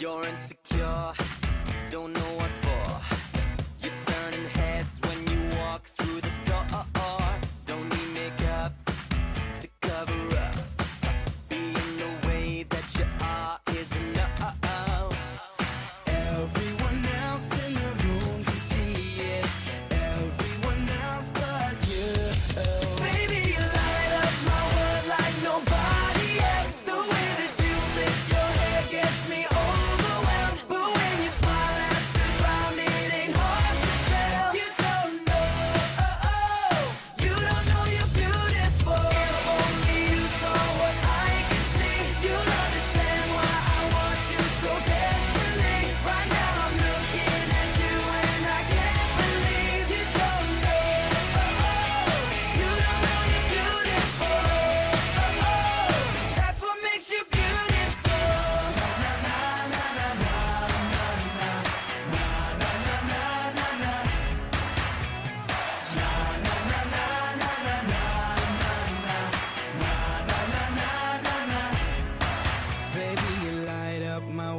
You're insecure.